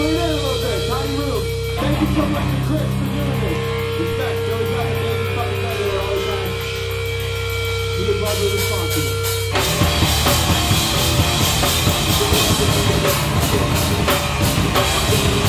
Tiny. Thank you so much Chris for doing this. Respect. Amazing fucking there all the time. Responsible. Wonderful, yeah.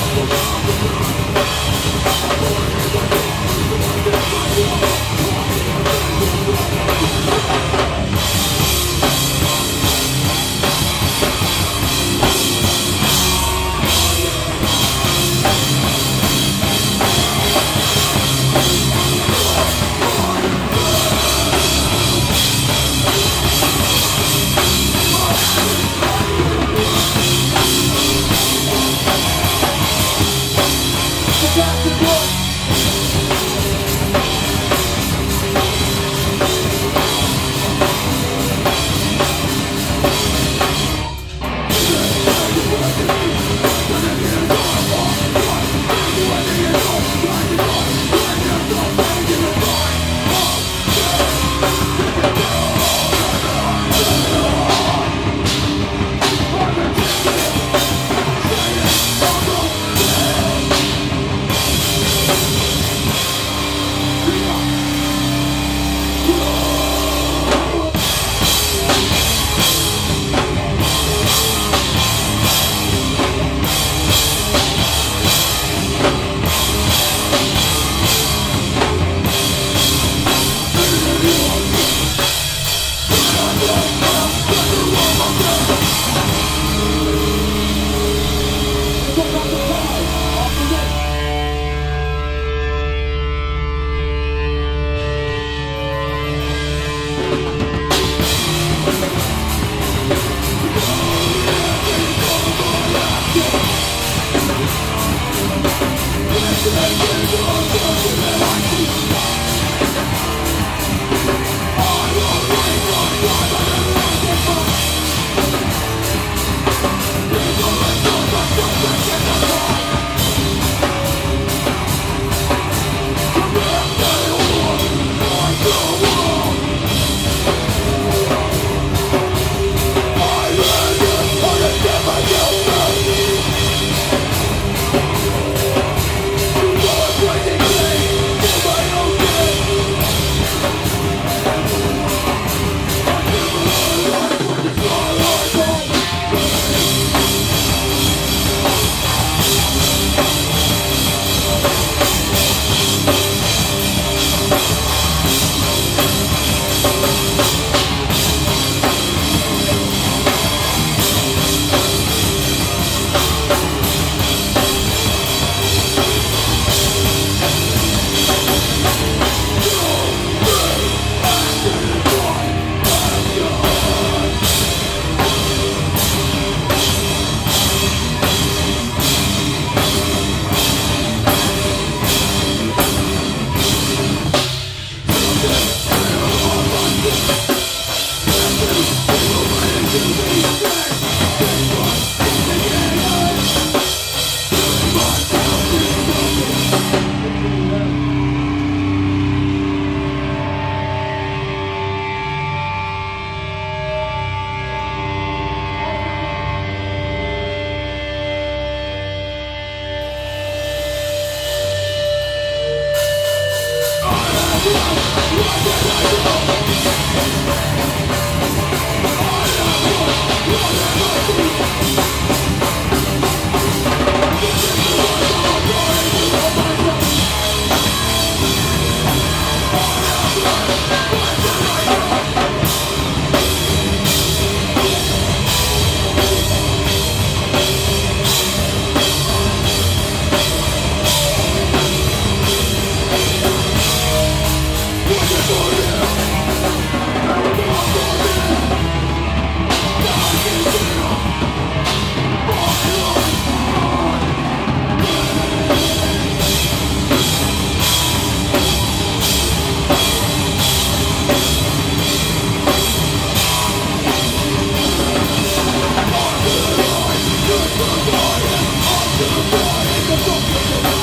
go, go, go, go.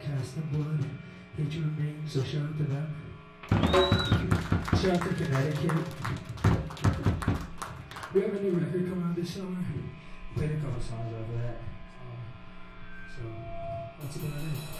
Cast In Blood featuring me, so shout out to them. Shout out to Connecticut. We have a new record coming out this summer. Played a couple songs of that. Um, so, let's go ahead.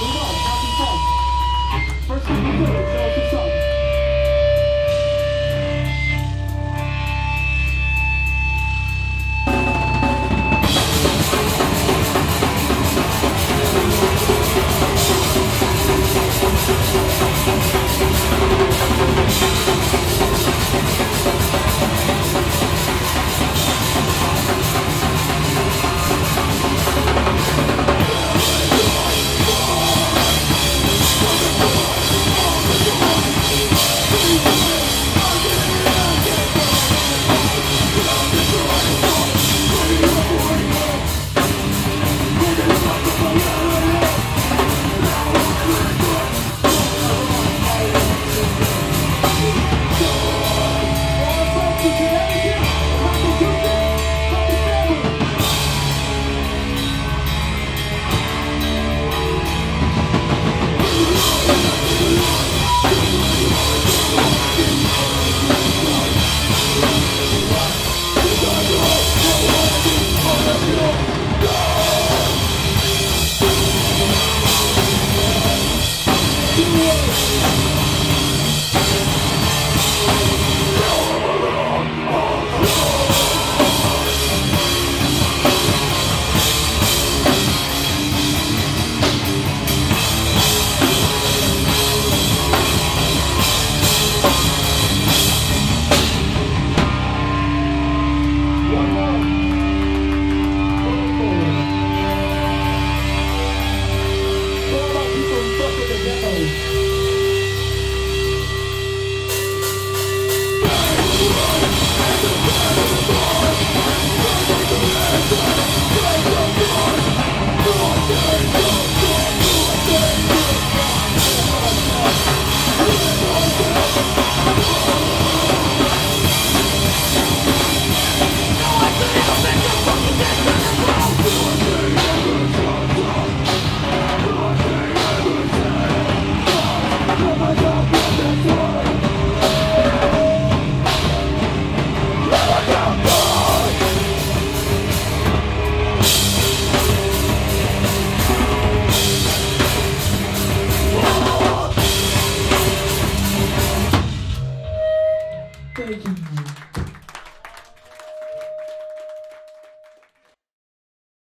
Love.